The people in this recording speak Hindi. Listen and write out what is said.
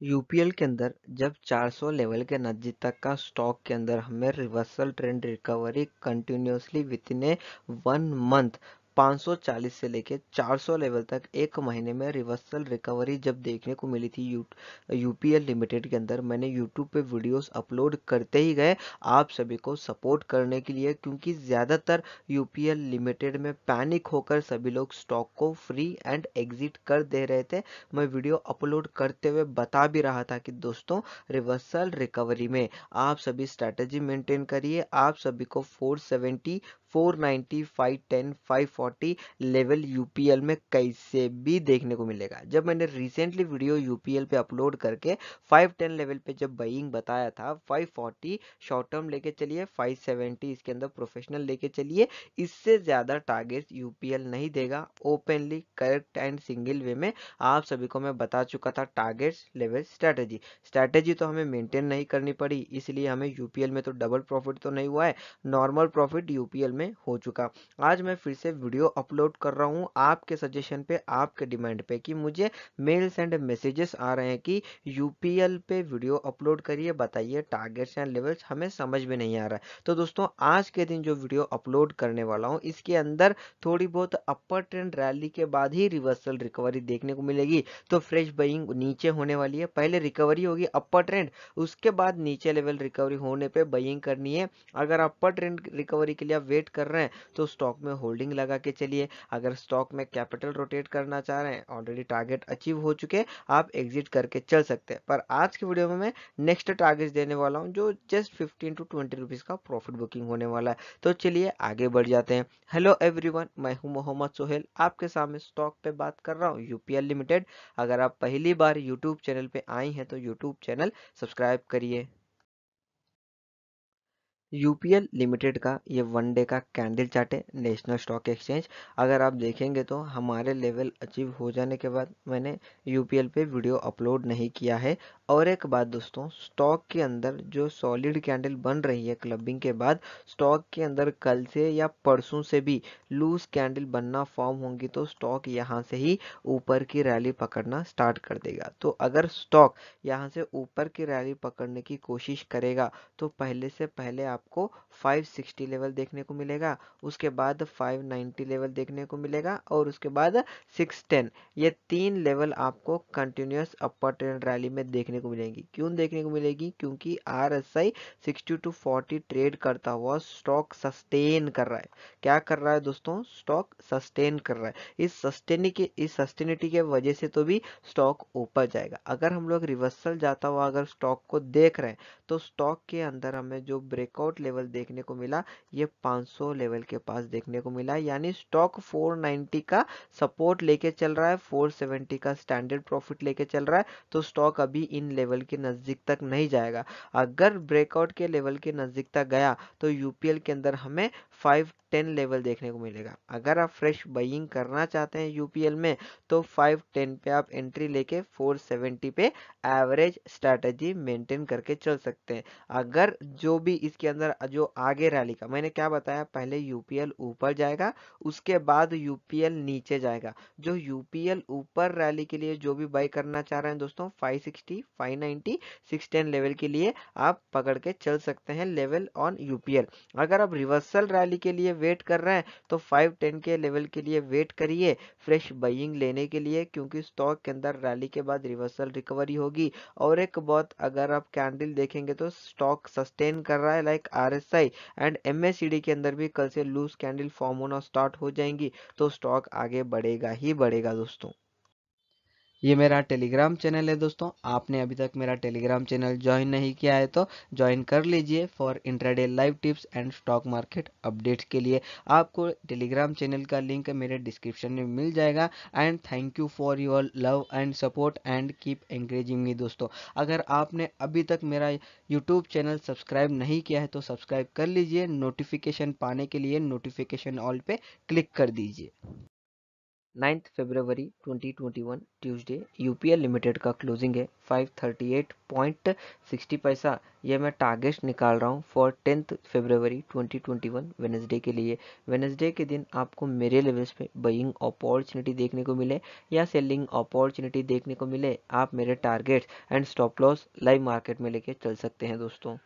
यूपीएल के अंदर जब 400 लेवल के नज़दीक तक का स्टॉक के अंदर हमें reversal trend recovery continuously within a one month 540 से लेके 400 लेवल तक एक महीने में रिवर्सल रिकवरी जब देखने को मिली थी यू, यूपीएल लिमिटेड के अंदर, मैंने यूट्यूब पे वीडियोस अपलोड करते ही गए। आप सभी को सपोर्ट करने के लिए, क्योंकि ज़्यादातर यूपीएल लिमिटेड में पैनिक होकर सभी लोग स्टॉक को फ्री एंड एग्जिट कर दे रहे थे। मैं वीडियो अपलोड करते हुए बता भी रहा था कि दोस्तों रिवर्सल रिकवरी में आप सभी स्ट्रैटेजी मेंटेन करिए। आप सभी को 470 490, 510, 540 लेवल यूपीएल में कैसे भी देखने को मिलेगा। जब मैंने रिसेंटली वीडियो यूपीएल पे अपलोड करके 510 लेवल पे जब बाइंग बताया था 540 शॉर्ट टर्म लेके चलिए 570 इसके अंदर प्रोफेशनल लेके चलिए इससे ज़्यादा टारगेट यूपीएल नहीं देगा। Openly correct and single way में आप सभी को मैं बता चुका था टारगेट्स लेवल स्ट्रैटेजी स्ट्रैटेजी तो हमें मेंटेन नहीं करनी पड़ी इसलिए हमें यूपीएल में तो डबल प्रॉफिट तो नहीं हुआ है। नॉर्मल प्रॉफिट यूपीएल में हो चुका। आज मैं फिर से वीडियो अपलोड कर रहा हूँ आपके सजेशन पे, आपके डिमांड पे कि मुझे मेल्स एंड मैसेजेस आ रहे हैं कि यूपीएल पे वीडियो अपलोड करिए, बताइए टारगेट्स एंड लेवल्स हमें समझ में नहीं आ रहा तो दोस्तों, आज के दिन जो वीडियो अपलोड करने वाला हूँ, इसके अंदर थोड़ी बहुत अपर ट्रेंड रैली के बाद ही रिवर्सल रिकवरी देखने को मिलेगी। तो फ्रेश बाइंग नीचे होने वाली है। पहले रिकवरी होगी अपर ट्रेंड उसके बाद नीचे लेवल रिकवरी होने पे बाइंग करनी है। अगर अपर ट्रेंड रिकवरी के लिए वेट कर रहे हैं तो स्टॉक में होल्डिंग लगा के चलिए। अगर स्टॉक में कैपिटल रोटेट करना चाह रहे हैं ऑलरेडी टारगेट अचीव हो चुके आप एग्जिट करके चल सकते हैं। पर आज की वीडियो में मैं नेक्स्ट टारगेट देने वाला हूँ, जो just fifteen to twenty rupees का प्रॉफिट बुकिंग होने वाला है। तो चलिए आगे बढ़ जाते हैं। हेलो एवरीवन मैं हूँ मोहम्मद सोहेल, आपके सामने स्टॉक पे बात कर रहा हूँ यूपीएल लिमिटेड अगर आप पहली बार यूट्यूब चैनल पे आई हैं तो यूट्यूब चैनल सब्सक्राइब करिए। यूपीएल लिमिटेड का ये वन डे का कैंडल चार्ट है, नेशनल स्टॉक एक्सचेंज। अगर आप देखेंगे तो हमारे लेवल अचीव हो जाने के बाद मैंने यूपीएल पे वीडियो अपलोड नहीं किया है। और एक बात दोस्तों, स्टॉक के अंदर जो सॉलिड कैंडल बन रही है क्लबिंग के बाद, स्टॉक के अंदर कल से या परसों से भी लूज कैंडल बनना फॉर्म होंगी तो स्टॉक यहाँ से ही ऊपर की रैली पकड़ना स्टार्ट कर देगा। तो अगर स्टॉक यहाँ से ऊपर की रैली पकड़ने की कोशिश करेगा तो पहले से पहले आपको 560 लेवल देखने को मिलेगा, उसके बाद 590 लेवल देखने को मिलेगा और उसके बाद 610 ये तीन लेवल आपको कंटिन्यूस अपर ट्रेंड रैली में देखने को मिलेगी। क्यों देखने को मिलेगी? क्योंकि R S I two forty trade करता हुआ स्टॉक सस्टेन कर रहा है। क्या कर रहा है दोस्तों? स्टॉक सस्टेन कर रहा है। इस सस्टेनी इस सस्टेनिटी के वजह से तो भी स्टॉक ऊपर जाएगा। अगर हम लोग रिवर्सल जाता हुआ अगर स्टॉक को देख रहे हैं तो स्टॉक के अंदर हमें जो ब्रेकआउट लेवल देखने को मिला, ये 500 लेवल के पास देखने को मिला, यानी स्टॉक 490 का सपोर्ट लेके चल रहा है 470 का स्टैंडर्ड प्रॉफिट लेके चल रहा है तो स्टॉक अभी इन इन लेवल के नज़दीक तक नहीं जाएगा। अगर ब्रेकआउट के लेवल के नज़दीक तक गया तो यूपीएल के अंदर हमें फाइव टेन लेवल देखने को मिलेगा। अगर आप फ्रेश बाइंग करना चाहते हैं यूपीएल में तो फाइव टेन पे आप एंट्री लेके फोर सेवेंटी पे एवरेज स्ट्रैटेजी मेंटेन करके चल सकते हैं। अगर जो भी इसके अंदर जो आगे रैली का, मैंने क्या बताया, पहले यूपीएल ऊपर जाएगा, उसके बाद यूपीएल नीचे जाएगा। जो यूपीएल ऊपर रैली के लिए जो भी बाई करना चाह रहे हैं दोस्तों 560 590 610 लेवल के लिए आप पकड़ के चल सकते हैं लेवल ऑन यूपीएल अगर आप रिवर्सल रैली के लिए वेट कर रहे हैं तो 510 के लेवल के लिए वेट करिए फ्रेश बाइंग लेने के लिए, क्योंकि स्टॉक के अंदर रैली के बाद रिवर्सल रिकवरी होगी। और एक बहुत, अगर आप कैंडल देखेंगे तो स्टॉक सस्टेन कर रहा है लाइक RSI एंड एम के अंदर भी कल से लूज कैंडल फॉर्म होना स्टार्ट हो जाएँगी तो स्टॉक आगे बढ़ेगा ही बढ़ेगा दोस्तों। ये मेरा टेलीग्राम चैनल है दोस्तों। आपने अभी तक मेरा टेलीग्राम चैनल ज्वाइन नहीं किया है तो ज्वाइन कर लीजिए for intraday live tips and stock market updates के लिए। आपको टेलीग्राम चैनल का लिंक मेरे डिस्क्रिप्शन में मिल जाएगा। And thank you for your love and support and keep encouraging me दोस्तों। अगर आपने अभी तक मेरा यूट्यूब चैनल सब्सक्राइब नहीं किया है तो सब्सक्राइब कर लीजिए। नोटिफिकेशन पाने के लिए नोटिफिकेशन ऑल पे क्लिक कर दीजिए। Ninth February 2021 Tuesday UPL limited का क्लोजिंग है 538.60 पैसा। यह मैं टारगेट निकाल रहा हूँ फॉर टेंथ फेब्रवरी 2021 वेनसडे के लिए। वेनसडे के दिन आपको मेरे लेवल्स पे बइंग अपॉर्चुनिटी देखने को मिले या सेलिंग अपॉर्चुनिटी देखने को मिले। आप मेरे targets and stop loss live market में लेके चल सकते हैं दोस्तों।